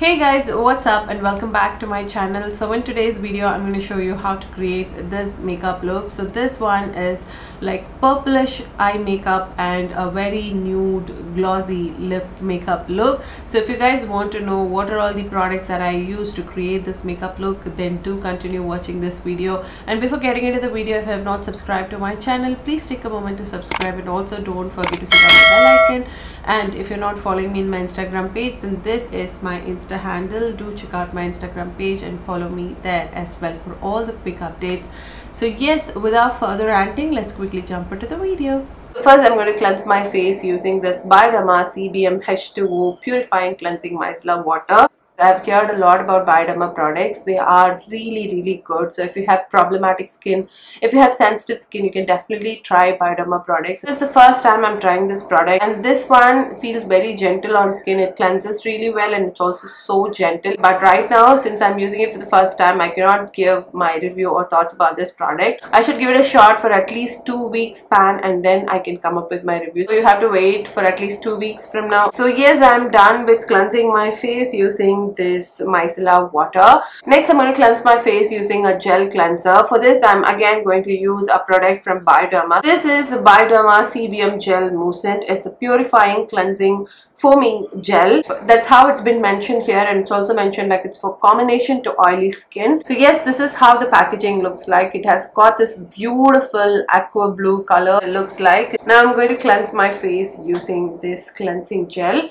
Hey guys, what's up and welcome back to my channel. So in today's video, I'm going to show you how to create this makeup look. So this one is like purplish eye makeup and a very nude glossy lip makeup look. So if you guys want to know what are all the products that I use to create this makeup look, then do continue watching this video. And before getting into the video, if you have not subscribed to my channel, please take a moment to subscribe and also don't forget to hit the bell icon. And if you're not following me in my Instagram page, then this is my Instagram insta handle. Do check out my instagram page and follow me there as well for all the quick updates. So yes without further ranting let's quickly jump into the video. First, I'm going to cleanse my face using this Bioderma Sebium H2O Purifying Cleansing Micellar Water. I've heard a lot about Bioderma products. They are really, really good. So if you have problematic skin, if you have sensitive skin, you can definitely try Bioderma products. This is the first time I'm trying this product and this one feels very gentle on skin. It cleanses really well and it's also so gentle. But right now, since I'm using it for the first time, I cannot give my review or thoughts about this product. I should give it a shot for at least two weeks span and then I can come up with my review. So you have to wait for at least two weeks from now. So yes, I'm done with cleansing my face using this micellar water. Next, I'm going to cleanse my face using a gel cleanser. For this, I'm again going to use a product from Bioderma. This is Bioderma Sebium Gel Moussant. It's a purifying, cleansing, foaming gel. That's how it's been mentioned here and it's also mentioned like it's for combination to oily skin. So yes, this is how the packaging looks like. It has got this beautiful aqua blue color it looks like. Now I'm going to cleanse my face using this cleansing gel.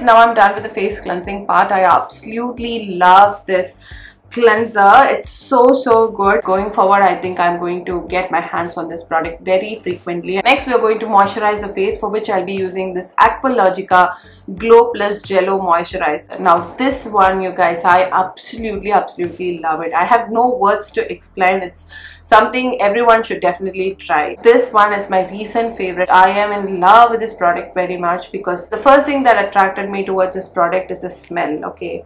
Now I'm done with the face cleansing part. I absolutely love this cleanser. It's so so good. Going forward i think i'm going to get my hands on this product very frequently. Next we are going to moisturize the face for which i'll be using this aqualogica glow plus jello moisturizer. Now this one you guys i absolutely absolutely love it. I have no words to explain. It's something everyone should definitely try. This one is my recent favorite. I am in love with this product very much because the first thing that attracted me towards this product is the smell okay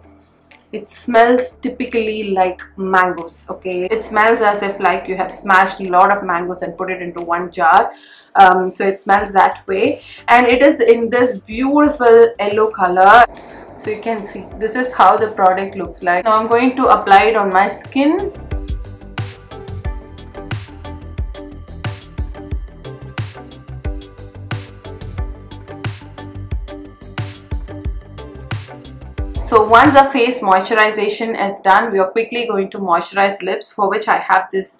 it smells typically like mangoes okay? It smells as if like you have smashed a lot of mangoes and put it into one jar. Um, so it smells that way. And it is in this beautiful yellow color. So you can see this is how the product looks like. Now I'm going to apply it on my skin So once the face moisturization is done, we are quickly going to moisturize lips for which I have this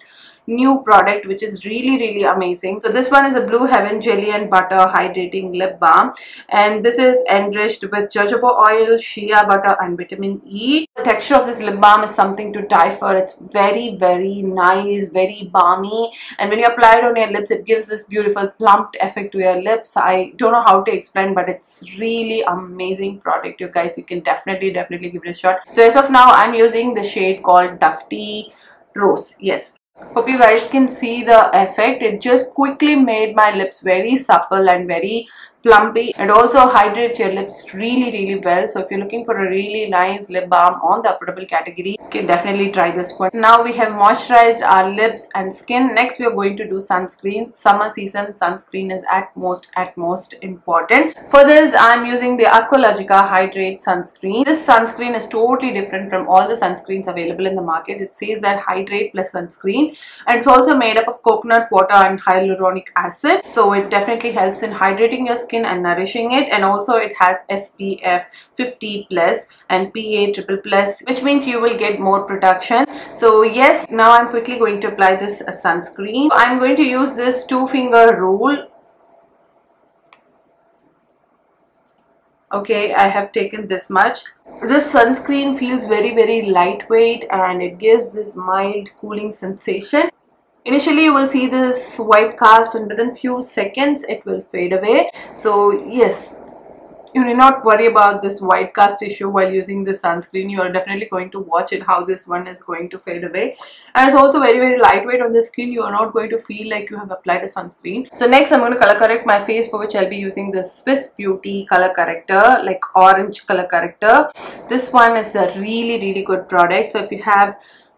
new product which is really really amazing. So this one is a blue heaven jelly and butter hydrating lip balm. And this is enriched with jojoba oil shea butter and vitamin e. The texture of this lip balm is something to die for. It's very very nice very balmy. And when you apply it on your lips it gives this beautiful plumped effect to your lips. I don't know how to explain but it's really amazing product you guys. You can definitely definitely give it a shot. So as of now i'm using the shade called dusty rose. Yes Hope you guys can see the effect. It just quickly made my lips very supple and very plumpy. and also hydrates your lips really really well. So if you're looking for a really nice lip balm on the affordable category, you can definitely try this one. Now we have moisturized our lips and skin. Next we are going to do sunscreen. Summer season sunscreen is at most at most important. For this I'm using the Aqualogica Hydrate Sunscreen. This sunscreen is totally different from all the sunscreens available in the market. It says that hydrate plus sunscreen and it's also made up of coconut water and hyaluronic acid. So it definitely helps in hydrating your skin and nourishing it. And also it has SPF 50 plus and PA triple plus which means you will get more protection so yes now I'm quickly going to apply this uh, sunscreen. I'm going to use this two finger rule. Okay I have taken this much. This sunscreen feels very very lightweight and it gives this mild cooling sensation Initially you will see this white cast and within few seconds it will fade away. So yes, you need not worry about this white cast issue while using this sunscreen. You are definitely going to watch it how this one is going to fade away. And it's also very very lightweight on the skin. You are not going to feel like you have applied a sunscreen. So next I'm going to color correct my face for which I'll be using the Swiss Beauty color corrector like orange color corrector. This one is a really really good product. So if you have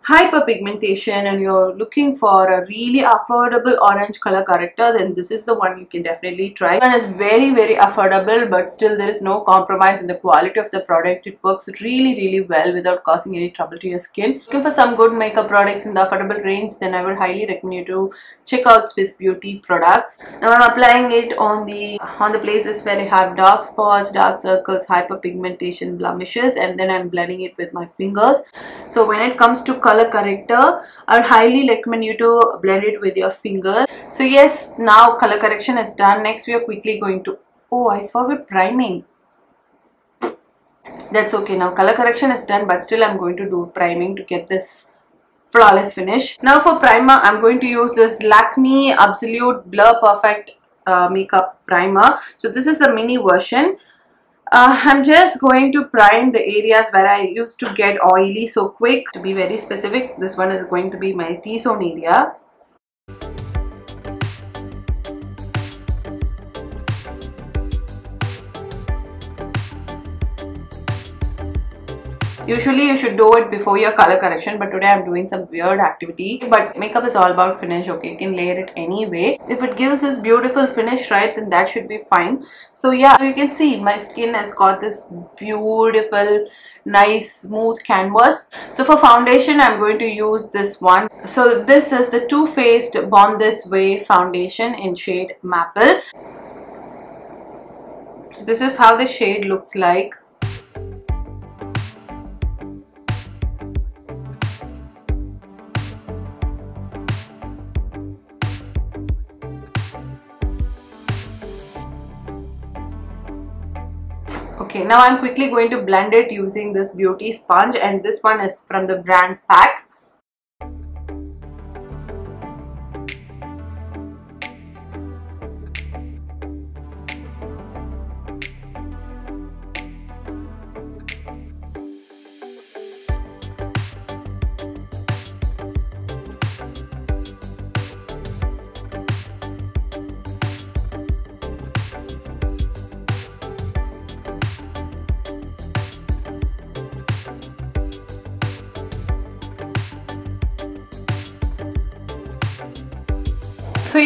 hyperpigmentation and you're looking for a really affordable orange color corrector then this is the one you can definitely try. And it's very very affordable but still there is no compromise in the quality of the product. It works really really well without causing any trouble to your skin. Looking for some good makeup products in the affordable range then I would highly recommend you to check out Swiss Beauty products. Now I'm applying it on the on the places where you have dark spots dark circles hyperpigmentation blemishes and then I'm blending it with my fingers. So when it comes to color corrector I highly recommend you to blend it with your finger. So yes now color correction is done. Next we are quickly going to oh I forgot priming. That's okay. Now color correction is done but still I'm going to do priming to get this flawless finish. Now for primer I'm going to use this Lakme Absolute Blur Perfect uh, makeup primer. So this is the mini version uh, I'm just going to prime the areas where I used to get oily so quick. To be very specific, this one is going to be my T-zone area. Usually you should do it before your color correction but today I'm doing some weird activity. But makeup is all about finish okay you can layer it anyway. If it gives this beautiful finish right then that should be fine. So yeah you can see my skin has got this beautiful nice smooth canvas. So for foundation I'm going to use this one. So this is the Too Faced Born This Way foundation in shade Maple. So this is how the shade looks like. Now i'm quickly going to blend it using this beauty sponge and this one is from the brand PAC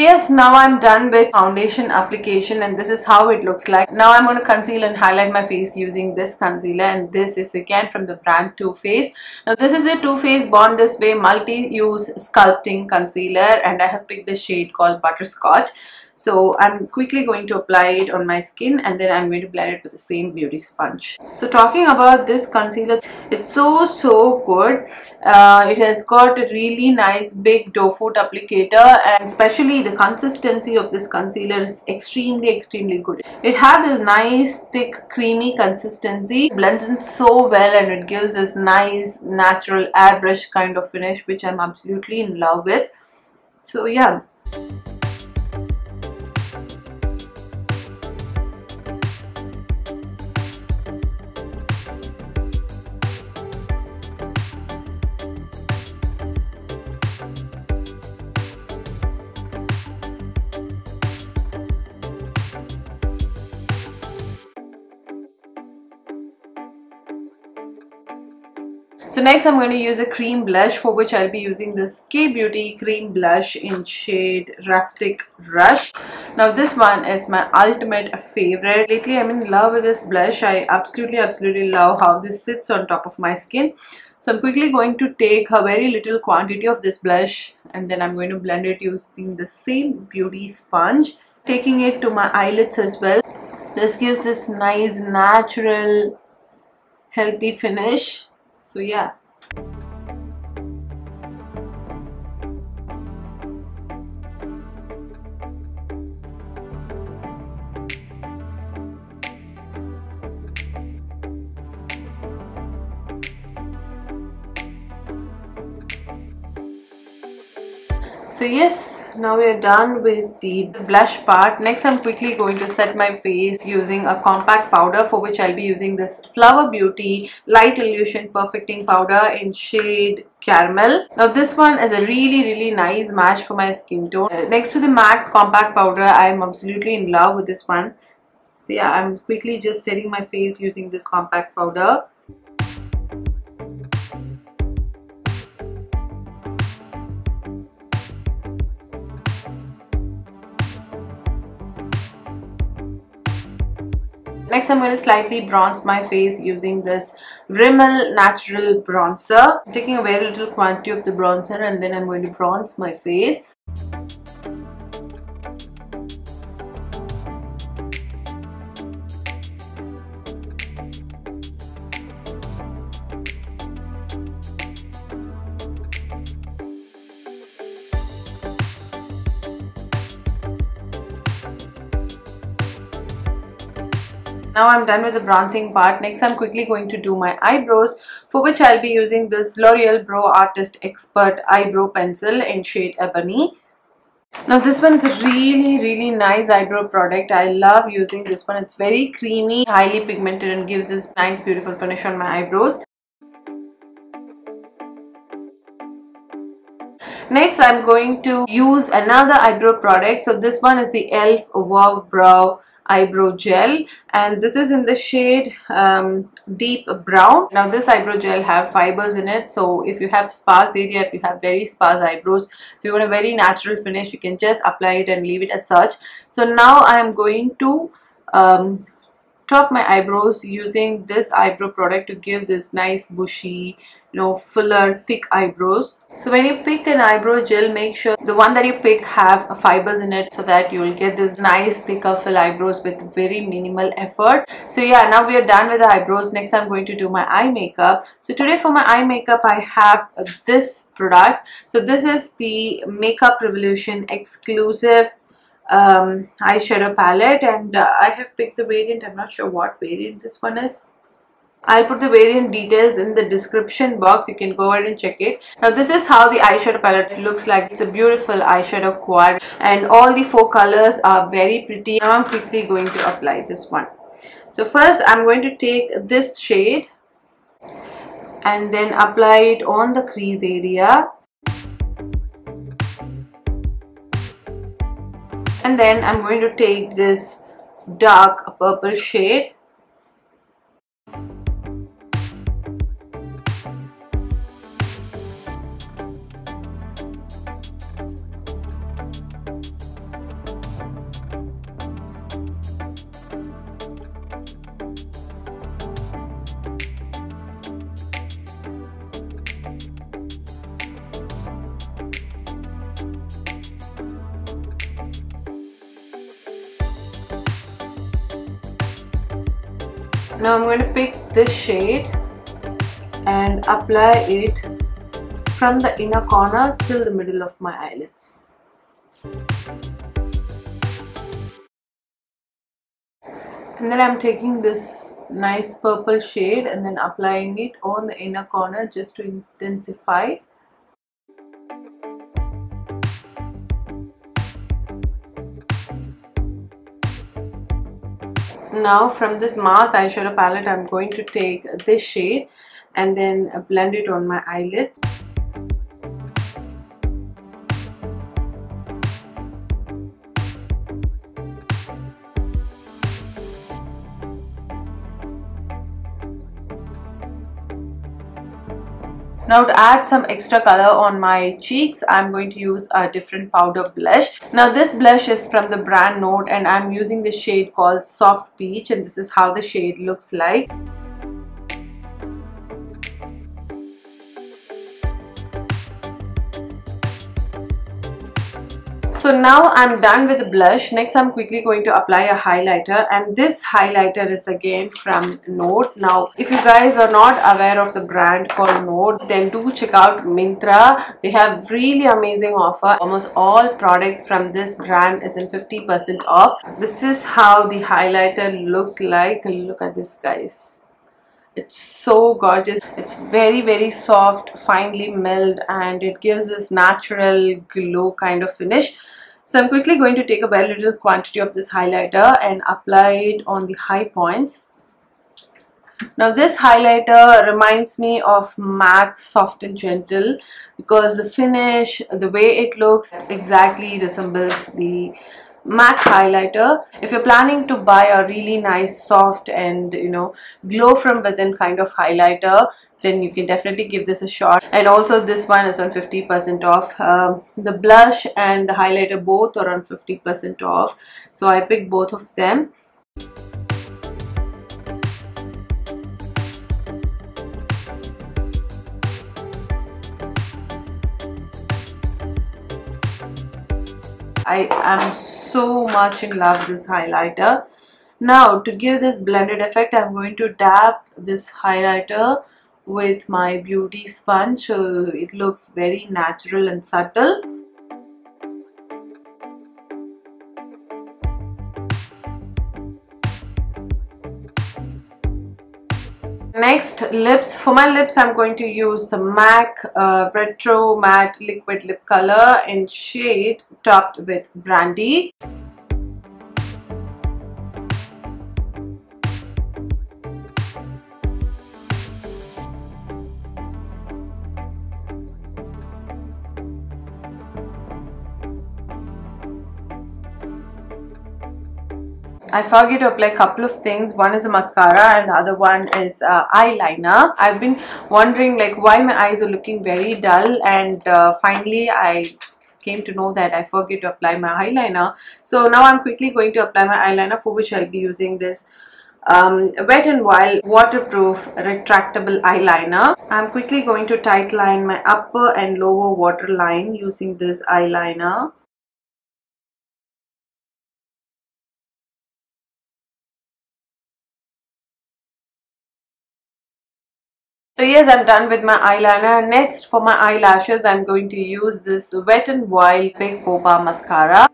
yes now i'm done with foundation application and this is how it looks like. Now i'm going to conceal and highlight my face using this concealer and this is again from the brand Too Faced. Now this is a Too Faced Born This Way multi-use sculpting concealer and i have picked the shade called butterscotch so I'm quickly going to apply it on my skin and then I'm going to blend it with the same beauty sponge. So talking about this concealer it's so so good. Uh, it has got a really nice big doe foot applicator and especially the consistency of this concealer is extremely extremely good. It has this nice thick creamy consistency. Blends in so well and it gives this nice natural airbrush kind of finish which I'm absolutely in love with. So yeah next I'm going to use a cream blush for which I'll be using this Kay Beauty cream blush in shade Rustic Rush. Now this one is my ultimate favorite. Lately I'm in love with this blush. I absolutely absolutely love how this sits on top of my skin. So I'm quickly going to take a very little quantity of this blush and then I'm going to blend it using the same beauty sponge. Taking it to my eyelids as well. This gives this nice natural healthy finish so yeah so yes now we are done with the blush part. Next i'm quickly going to set my face using a compact powder for which i'll be using this flower beauty light illusion perfecting powder in shade caramel. Now this one is a really really nice match for my skin tone. Uh, next to the matte compact powder i am absolutely in love with this one. So yeah i'm quickly just setting my face using this compact powder Next I'm going to slightly bronze my face using this Rimmel Natural Bronzer. I'm taking a very little quantity of the bronzer and then I'm going to bronze my face. Now I'm done with the bronzing part. Next I'm quickly going to do my eyebrows for which I'll be using this L'Oreal Brow Artist Xpert Eyebrow Pencil in shade Ebony. Now this one is a really really nice eyebrow product. I love using this one. It's very creamy, highly pigmented and gives this nice beautiful finish on my eyebrows. Next I'm going to use another eyebrow product. So this one is the e.l.f. Wow Brow eyebrow gel and this is in the shade um, deep brown. Now this eyebrow gel have fibers in it so if you have sparse area if you have very sparse eyebrows if you want a very natural finish you can just apply it and leave it as such. So now I am going to um, top my eyebrows using this eyebrow product to give this nice bushy you know fuller thick eyebrows. So when you pick an eyebrow gel make sure the one that you pick have fibers in it so that you will get this nice thicker full eyebrows with very minimal effort. So yeah now we are done with the eyebrows. Next i'm going to do my eye makeup. So today for my eye makeup i have this product. So this is the makeup revolution exclusive um, eyeshadow palette. And uh, I have picked the variant. I'm not sure what variant this one is I'll put the variant details in the description box. You can go ahead and check it. Now this is how the eyeshadow palette looks like. It's a beautiful eyeshadow quad and all the four colors are very pretty. Now I'm quickly going to apply this one. So first I'm going to take this shade and then apply it on the crease area. And then I'm going to take this dark purple shade now I'm going to pick this shade and apply it from the inner corner till the middle of my eyelids. And then I'm taking this nice purple shade and then applying it on the inner corner just to intensify now from this Mars eyeshadow palette I'm going to take this shade and then blend it on my eyelids Now to add some extra color on my cheeks, I'm going to use a different powder blush. Now this blush is from the brand Note and I'm using the shade called Soft Peach and this is how the shade looks like. So now I'm done with the blush. Next I'm quickly going to apply a highlighter and this highlighter is again from Note. Now if you guys are not aware of the brand called Note then do check out Myntra. They have really amazing offer. Almost all product from this brand is in 50% off. This is how the highlighter looks like. Look at this guys it's so gorgeous it's very very soft finely milled and it gives this natural glow kind of finish so I'm quickly going to take a very little quantity of this highlighter and apply it on the high points. Now this highlighter reminds me of MAC Soft and Gentle because the finish, the way it looks exactly resembles the matte highlighter. If you're planning to buy a really nice soft and you know glow from within kind of highlighter then you can definitely give this a shot. And also this one is on 50% off. Um, the blush and the highlighter both are on 50% off. So I picked both of them. I am so much in love this highlighter. Now to give this blended effect I'm going to dab this highlighter with my beauty sponge so it looks very natural and subtle. Next lips, for my lips I'm going to use the MAC uh, Retro Matte Liquid Lip Color in shade topped with Brandy. I forget to apply a couple of things. One is a mascara and the other one is uh, eyeliner. I've been wondering like why my eyes are looking very dull and uh, finally I came to know that I forget to apply my eyeliner. So now I'm quickly going to apply my eyeliner for which I'll be using this um, Wet n Wild waterproof retractable eyeliner. I'm quickly going to tight line my upper and lower waterline using this eyeliner. So yes, I'm done with my eyeliner. Next for my eyelashes, I'm going to use this Wet n Wild Big Poppa Mascara.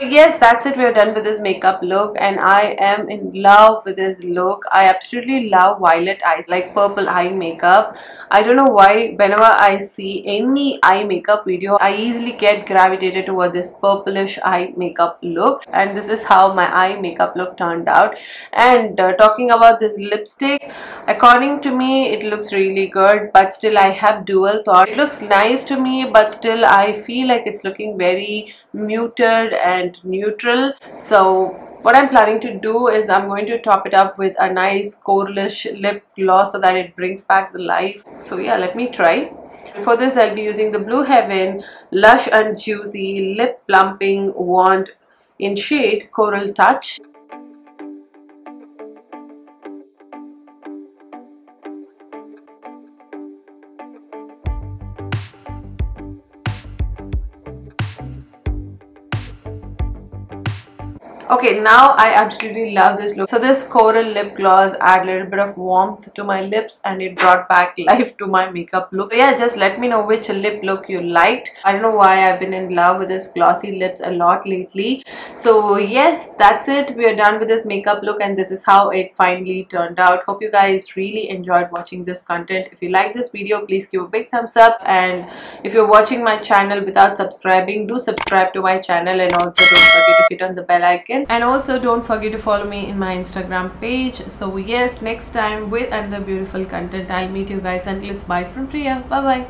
Yes that's it. We're done with this makeup look and I am in love with this look. I absolutely love violet eyes like purple eye makeup. I don't know why whenever I see any eye makeup video I easily get gravitated toward this purplish eye makeup look. And this is how my eye makeup look turned out. And uh, talking about this lipstick according to me it looks really good but still I have dual thought. It looks nice to me but still I feel like it's looking very muted and neutral. So what I'm planning to do is I'm going to top it up with a nice coralish lip gloss so that it brings back the life. So yeah let me try. For this I'll be using the Blue Heaven Lush and Juicy Lip Plumping Wand in shade Coral Touch okay now I absolutely love this look. So this coral lip gloss add a little bit of warmth to my lips and it brought back life to my makeup look. So yeah just let me know which lip look you liked. I don't know why I've been in love with this glossy lips a lot lately. So yes that's it. We are done with this makeup look and this is how it finally turned out. Hope you guys really enjoyed watching this content. If you like this video please give a big thumbs up. And if you're watching my channel without subscribing do subscribe to my channel and also don't forget to hit on the bell icon and also don't forget to follow me in my instagram page. So yes next time with another beautiful content. I'll meet you guys. Until it's bye from priya. Bye bye